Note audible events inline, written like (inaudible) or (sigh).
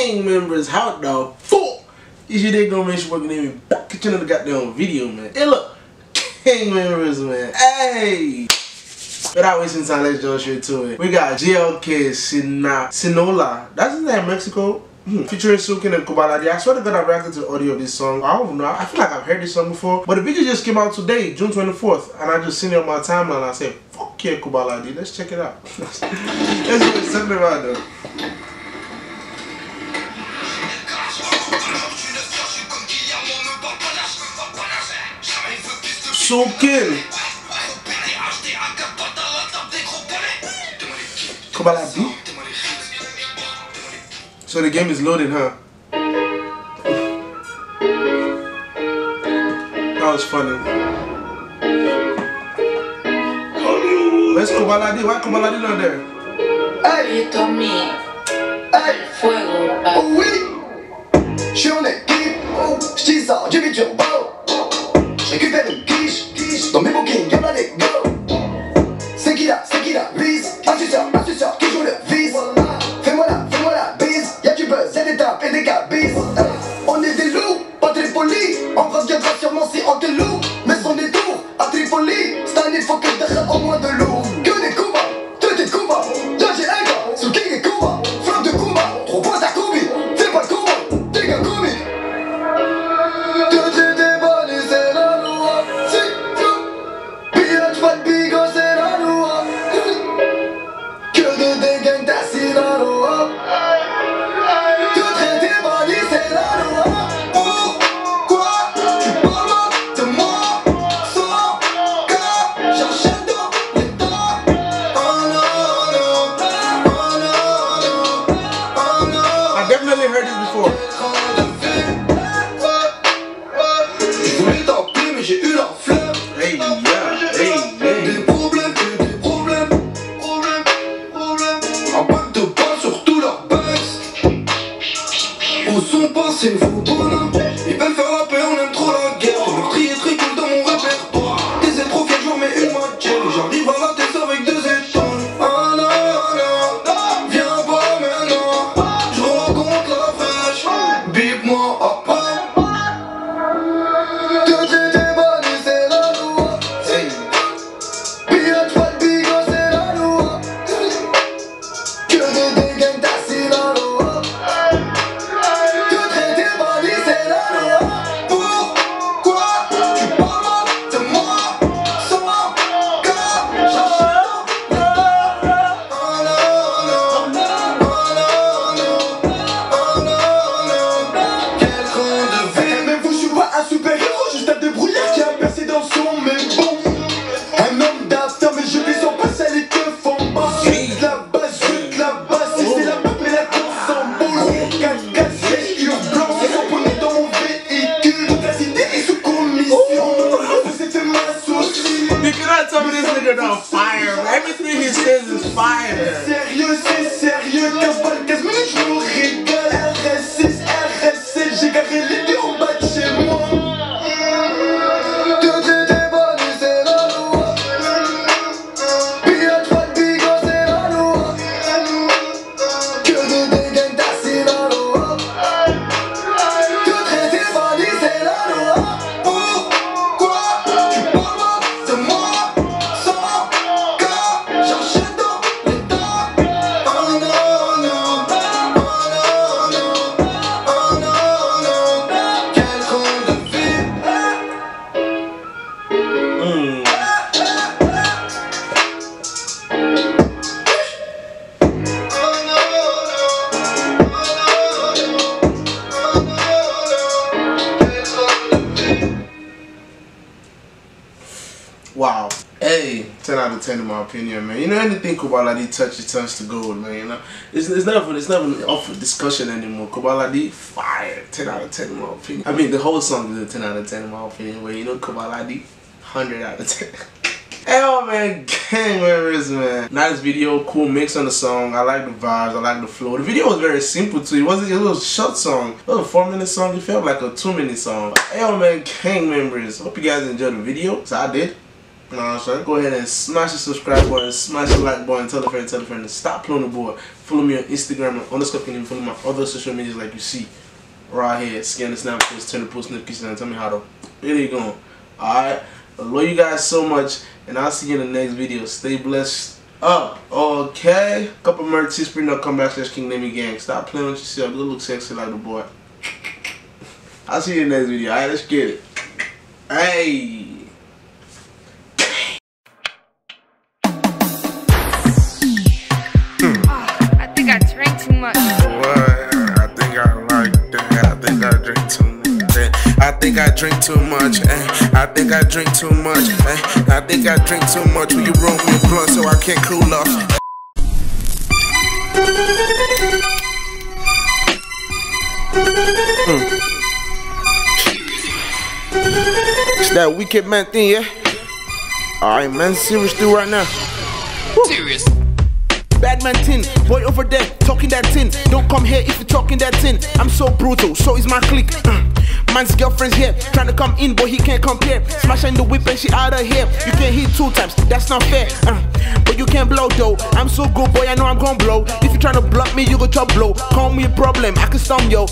gang members, how the fuck is you they gonna make sure working in back at another goddamn video, man? Hey, look, gang members, man. Hey. Without wasting time, let's jump straight to it. We got GLK Sina Sinola. That's his name, Mexico. Hmm. Featuring Soolking and Koba LaD. I swear to God, I reacted to the audio of this song. I don't know. I feel like I've heard this song before. But the video just came out today, June 24th. And I just seen it on my timeline. And I said, fuck yeah, Koba LaD. Let's check it out. (laughs) See what it's talking about, though. Soolking. Kubaladi. So the game is loading, huh? That was funny. Where's Koba LaD? Why Koba LaD not there? Oye, Tommy, el fuego. Oh oui Je suis en équipe, oh, je dis ça, j'ai heard this before. Je voulais t'appeler mais j'ai eu la flemme Hey, yeah, hey, hey. Des problèmes, que des problèmes Problèmes, problèmes Un pack de balles sur tous leurs bugs Où sont passés vos this nigga not fire. Everything he says is fire. Wow. Hey, 10 out of 10 in my opinion, man. You know, anything Koba LaD touches turns to gold, man. You know, it's, it's never it's never up for discussion anymore. Koba LaD, fire. 10 out of 10 in my opinion. I mean, the whole song is a 10 out of 10 in my opinion, but you know, Koba LaD, 100 out of 10. (laughs) Hell, man, (laughs) gang members, man. Nice video, cool mix on the song. I like the vibes, I like the flow. The video was very simple too. It wasn't. It was a short song. It was a four minute song. It felt like a two minute song. Hell, man, gang members. Hope you guys enjoyed the video. So I did. You? Go ahead and smash the subscribe button, smash the like button, tell a friend, tell a friend, stop playing the board. Follow me on Instagram and underscore can even follow my other social medias like you see right here. Scan the snap post, turn the post notifications and tell me how to really going. Alright? I love you guys so much and I'll see you in the next video. Stay blessed up. Okay. Couple merch spring up come back slash King Name Gang. Stop playing with yourself. Go look sexy like the boy. (laughs) I'll see you in the next video. Alright, let's get it. Hey. Think I drink too much. eh. I think I drink too much. eh. I think I drink too much. Will you roll me a blunt so I can't cool off? Mm. It's that wicked man thing, yeah? Alright, man, serious dude right now. Serious. Bad man tin, boy over there talking that tin. Don't come here if you're talking that tin. I'm so brutal, so is my clique. Uh, Man's girlfriend's here, trying to come in, but he can't compare. Smashing the whip and she out of here. You can't hit two times, that's not fair. Uh, but you can't blow though. I'm so good, boy, I know I'm gonna blow. If you trying to block me, you go chop blow. Call me a problem, I can stomp yo.